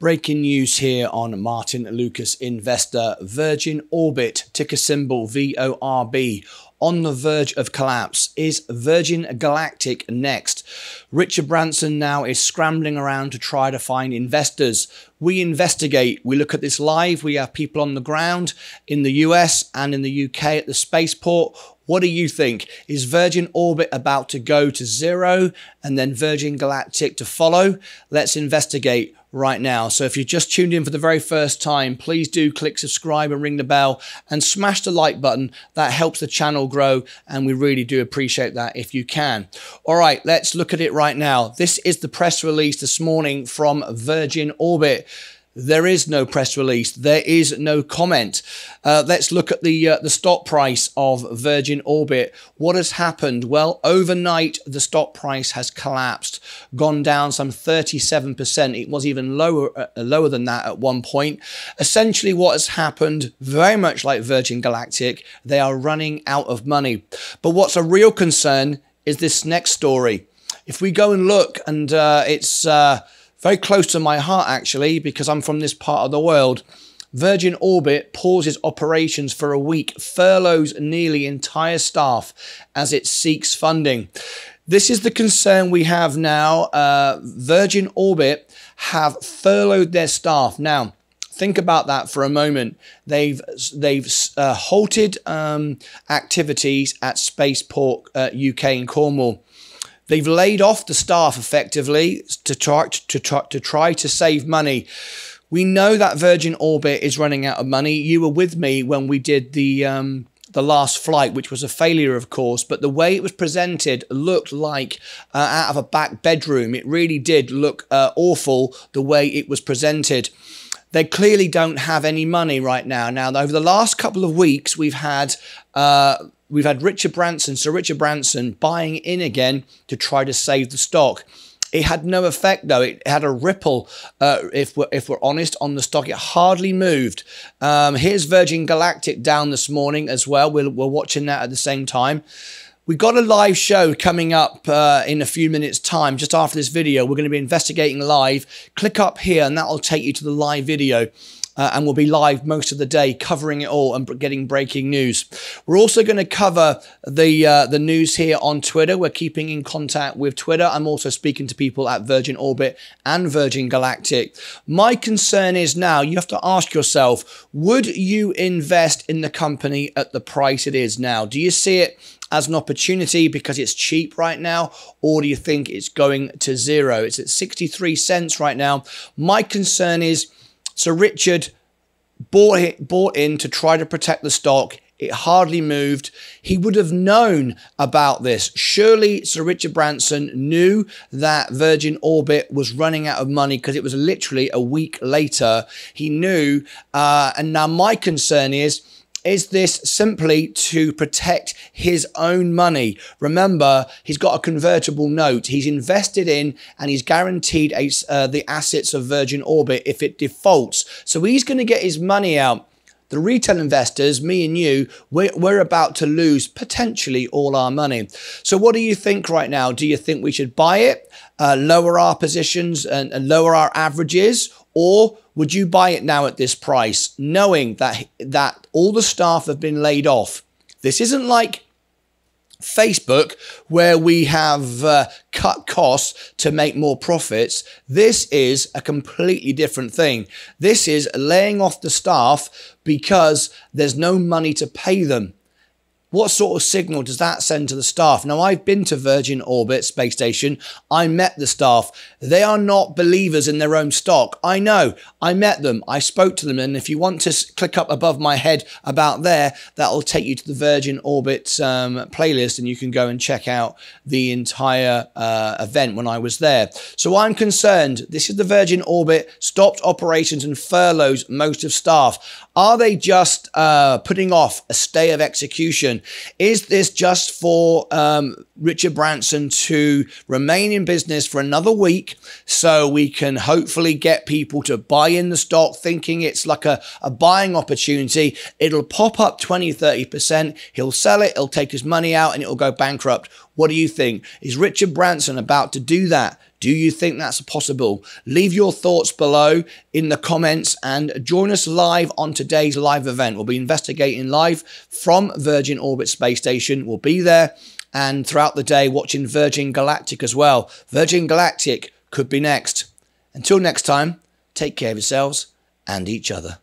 Breaking news here on Martyn Lucas Investor. Virgin Orbit, ticker symbol VORB, on the verge of collapse. Is Virgin Galactic next? Richard Branson now is scrambling around to try to find investors. We investigate. We look at this live. We have people on the ground in the US and in the UK at the spaceport. What do you think? Is Virgin Orbit about to go to zero and then Virgin Galactic to follow? Let's investigate right now. So if you're just tuned in for the very first time, please do click subscribe and ring the bell and smash the like button. That helps the channel grow and we really do appreciate that if you can. All right, let's look at it right now. This is the press release this morning from Virgin Orbit. There is no press release. There is no comment. Uh, let's look at the uh, the stock price of Virgin Orbit. What has happened? Well, overnight the stock price has collapsed, gone down some 37%. It was even lower uh, lower than that at one point. Essentially, what has happened, very much like Virgin Galactic, they are running out of money. But what's a real concern is this next story. If we go and look, and uh, it's uh, very close to my heart actually, because I'm from this part of the world. Virgin Orbit pauses operations for a week, furloughs nearly entire staff as it seeks funding. This is the concern we have now. Uh, Virgin Orbit have furloughed their staff. Now, think about that for a moment. They've they've uh, halted um, activities at Spaceport uh, UK in Cornwall. They've laid off the staff effectively to try to try to try to save money. We know that Virgin Orbit is running out of money. You were with me when we did the um, the last flight, which was a failure, of course, but the way it was presented looked like uh, out of a back bedroom. It really did look uh, awful the way it was presented. They clearly don't have any money right now. Now, over the last couple of weeks, we've had uh, we've had Richard Branson, Sir Richard Branson, buying in again to try to save the stock. It had no effect though. It had a ripple, uh, if we're if we're honest, on the stock. It hardly moved. Um, here's Virgin Galactic down this morning as well. We're, we're watching that at the same time. We've got a live show coming up uh, in a few minutes' time. Just after this video, we're going to be investigating live. Click up here, and that will take you to the live video uh, and we'll be live most of the day covering it all and getting breaking news. We're also going to cover the uh, the news here on Twitter. We're keeping in contact with Twitter. I'm also speaking to people at Virgin Orbit and Virgin Galactic. My concern is now you have to ask yourself, would you invest in the company at the price it is now? Do you see it as an opportunity because it's cheap right now, or do you think it's going to zero? It's at 63 cents right now. My concern is so Richard bought, it, bought in to try to protect the stock. It hardly moved. He would have known about this. Surely Sir Richard Branson knew that Virgin Orbit was running out of money because it was literally a week later. He knew. Uh, and now my concern is is this simply to protect his own money? Remember, he's got a convertible note. He's invested in and he's guaranteed a, uh, the assets of Virgin Orbit if it defaults. So he's going to get his money out. The retail investors, me and you, we're, we're about to lose potentially all our money. So, what do you think right now? Do you think we should buy it, uh, lower our positions, and, and lower our averages? Or would you buy it now at this price, knowing that that all the staff have been laid off? This isn't like Facebook, where we have uh, cut costs to make more profits. This is a completely different thing. This is laying off the staff because there's no money to pay them. What sort of signal does that send to the staff? Now, I've been to Virgin Orbit space station. I met the staff. They are not believers in their own stock. I know. I met them. I spoke to them. And if you want to click up above my head about there, that'll take you to the Virgin Orbit um, playlist and you can go and check out the entire uh, event when I was there. So I'm concerned. This is the Virgin Orbit, stopped operations and furloughs most of staff. Are they just uh, putting off a stay of execution? Is this just for um, Richard Branson to remain in business for another week so we can hopefully get people to buy in the stock thinking it's like a, a buying opportunity? It'll pop up 20, 30%. He'll sell it, he'll take his money out, and it'll go bankrupt. What do you think? Is Richard Branson about to do that? Do you think that's possible? Leave your thoughts below in the comments and join us live on today's live event. We'll be investigating live from Virgin Orbit Space Station. We'll be there and throughout the day watching Virgin Galactic as well. Virgin Galactic could be next. Until next time, take care of yourselves and each other.